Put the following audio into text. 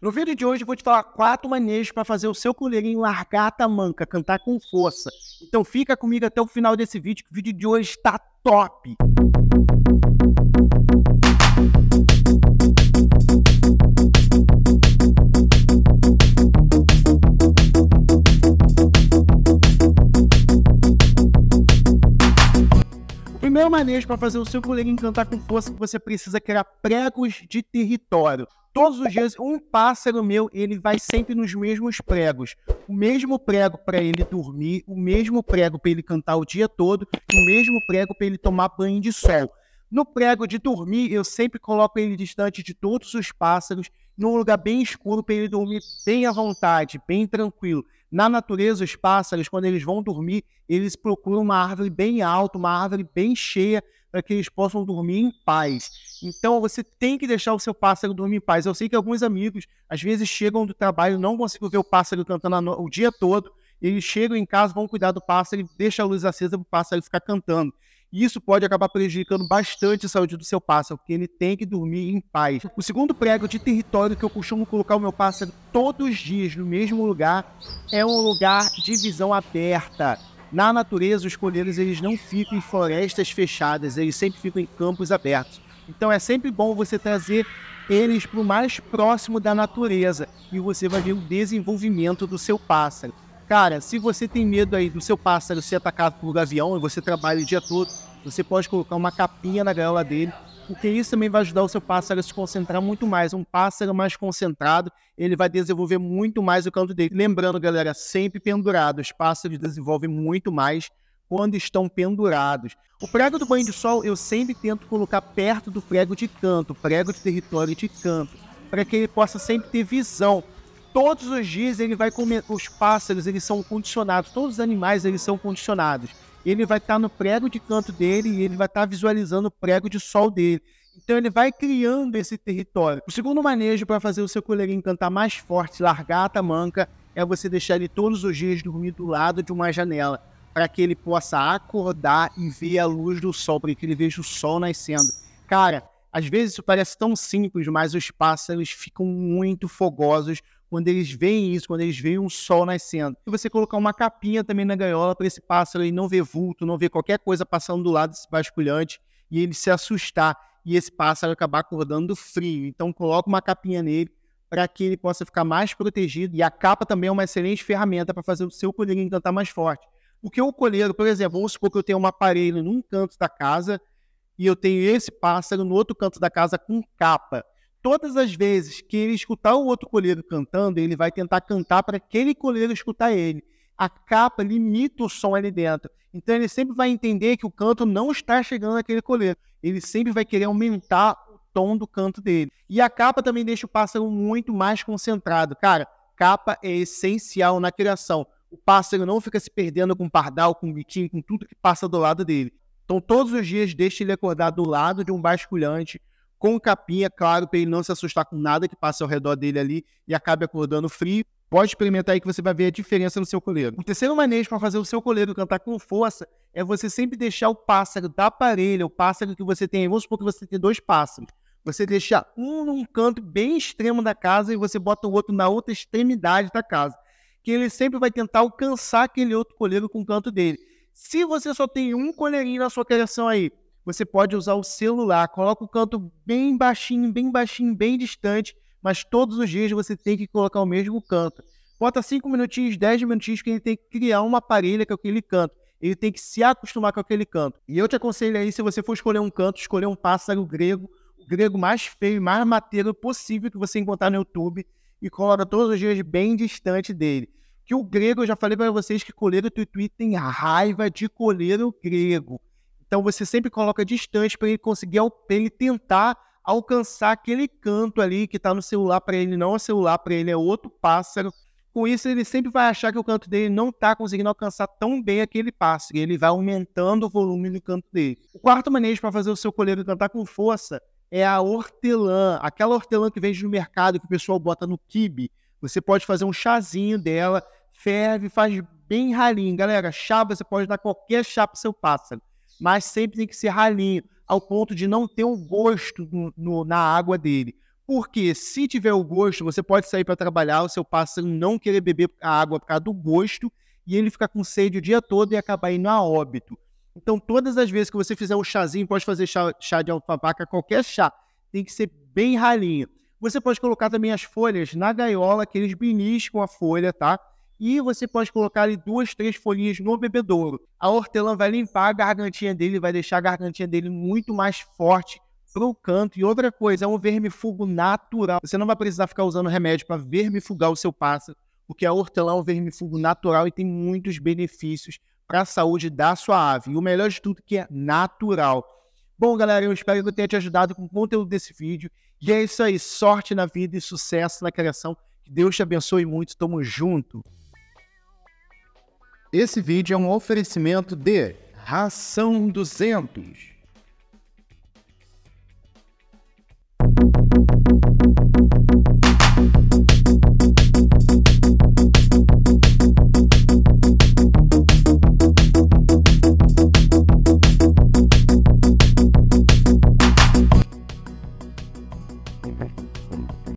No vídeo de hoje eu vou te falar quatro maneiras para fazer o seu coleirinho largar a tamanca, cantar com força. Então fica comigo até o final desse vídeo, que o vídeo de hoje está top! Primeiro manejo para fazer o seu goleiro encantar com força, você precisa criar pregos de território. Todos os dias, um pássaro meu, ele vai sempre nos mesmos pregos. O mesmo prego para ele dormir, o mesmo prego para ele cantar o dia todo, o mesmo prego para ele tomar banho de sol. No prego de dormir, eu sempre coloco ele distante de todos os pássaros, num lugar bem escuro para ele dormir bem à vontade, bem tranquilo. Na natureza, os pássaros, quando eles vão dormir, eles procuram uma árvore bem alta, uma árvore bem cheia, para que eles possam dormir em paz. Então, você tem que deixar o seu pássaro dormir em paz. Eu sei que alguns amigos, às vezes, chegam do trabalho, não conseguem ver o pássaro cantando o dia todo, eles chegam em casa, vão cuidar do pássaro e deixam a luz acesa para o pássaro ficar cantando. Isso pode acabar prejudicando bastante a saúde do seu pássaro, porque ele tem que dormir em paz. O segundo prego de território que eu costumo colocar o meu pássaro todos os dias no mesmo lugar é um lugar de visão aberta. Na natureza, os coleiros eles não ficam em florestas fechadas, eles sempre ficam em campos abertos. Então é sempre bom você trazer eles para o mais próximo da natureza e você vai ver o desenvolvimento do seu pássaro. Cara, se você tem medo aí do seu pássaro ser atacado por um gavião e você trabalha o dia todo, você pode colocar uma capinha na gaiola dele, porque isso também vai ajudar o seu pássaro a se concentrar muito mais. Um pássaro mais concentrado, ele vai desenvolver muito mais o canto dele. Lembrando, galera, sempre pendurado. Os pássaros desenvolvem muito mais quando estão pendurados. O prego do banho de sol eu sempre tento colocar perto do prego de canto, prego de território de canto, para que ele possa sempre ter visão todos os dias ele vai comer. Os pássaros eles são condicionados, todos os animais eles são condicionados. Ele vai estar no prego de canto dele e ele vai estar visualizando o prego de sol dele. Então ele vai criando esse território. O segundo manejo para fazer o seu coleirinho cantar mais forte, largar a tamanca, é você deixar ele todos os dias dormir do lado de uma janela, para que ele possa acordar e ver a luz do sol, para que ele veja o sol nascendo. Cara, às vezes isso parece tão simples, mas os pássaros ficam muito fogosos quando eles veem isso, quando eles veem um sol nascendo. E você colocar uma capinha também na gaiola para esse pássaro aí não ver vulto, não ver qualquer coisa passando do lado desse basculhante e ele se assustar e esse pássaro acabar acordando frio. Então coloca uma capinha nele para que ele possa ficar mais protegido. E a capa também é uma excelente ferramenta para fazer o seu colherinho cantar mais forte. Porque o colheiro, por exemplo, vamos supor que eu tenho uma parede num canto da casa e eu tenho esse pássaro no outro canto da casa com capa todas as vezes que ele escutar o outro coleiro cantando, ele vai tentar cantar para aquele coleiro escutar ele. A capa limita o som ali dentro. Então ele sempre vai entender que o canto não está chegando naquele coleiro. Ele sempre vai querer aumentar o tom do canto dele. E a capa também deixa o pássaro muito mais concentrado. Cara, capa é essencial na criação. O pássaro não fica se perdendo com pardal, com biquinho, com tudo que passa do lado dele. Então todos os dias deixa ele acordar do lado de um basculhante com capinha, claro, para ele não se assustar com nada que passe ao redor dele ali e acabe acordando frio. Pode experimentar aí que você vai ver a diferença no seu coleiro. O terceiro manejo para fazer o seu coleiro cantar com força é você sempre deixar o pássaro da parelha, o pássaro que você tem. Vamos supor que você tem dois pássaros. Você deixa um num canto bem extremo da casa e você bota o outro na outra extremidade da casa. Que ele sempre vai tentar alcançar aquele outro coleiro com o canto dele. Se você só tem um coleirinho na sua criação aí, você pode usar o celular, coloca o canto bem baixinho, bem baixinho, bem distante, mas todos os dias você tem que colocar o mesmo canto. Bota 5 minutinhos, 10 minutinhos que ele tem que criar uma parelha com aquele canto. Ele tem que se acostumar com aquele canto. E eu te aconselho aí, se você for escolher um canto, escolher um pássaro grego, o grego mais feio, mais mateiro possível que você encontrar no YouTube e coloca todos os dias bem distante dele. Que o grego, eu já falei para vocês que coleiro tuituí tem raiva de coleiro grego. Então você sempre coloca distante para ele conseguir, para ele tentar alcançar aquele canto ali que está no celular para ele, não é celular para ele, é outro pássaro. Com isso, ele sempre vai achar que o canto dele não está conseguindo alcançar tão bem aquele pássaro. Ele vai aumentando o volume do canto dele. O quarto manejo para fazer o seu colheiro cantar com força é a hortelã. Aquela hortelã que vende no mercado, que o pessoal bota no kibe. Você pode fazer um chazinho dela, ferve, faz bem ralinho. Galera, chá, você pode dar qualquer chá para seu pássaro mas sempre tem que ser ralinho, ao ponto de não ter um gosto no, no, na água dele. Porque se tiver o gosto, você pode sair para trabalhar, o seu pássaro não querer beber a água por causa do gosto e ele ficar com sede o dia todo e acabar indo a óbito. Então, todas as vezes que você fizer um chazinho, pode fazer chá, chá de alfavaca, qualquer chá, tem que ser bem ralinho. Você pode colocar também as folhas na gaiola, que eles beliscam a folha, tá? E você pode colocar ali duas, três folhinhas no bebedouro. A hortelã vai limpar a gargantinha dele, vai deixar a gargantinha dele muito mais forte pro canto. E outra coisa, é um vermifugo natural. Você não vai precisar ficar usando remédio para vermifugar o seu pássaro, porque a hortelã é um vermifugo natural e tem muitos benefícios para a saúde da sua ave. E o melhor de tudo que é natural. Bom, galera, eu espero que eu tenha te ajudado com o conteúdo desse vídeo. E é isso aí, sorte na vida e sucesso na criação. Que Deus te abençoe muito. Tamo junto. Esse vídeo é um oferecimento de Ração 200.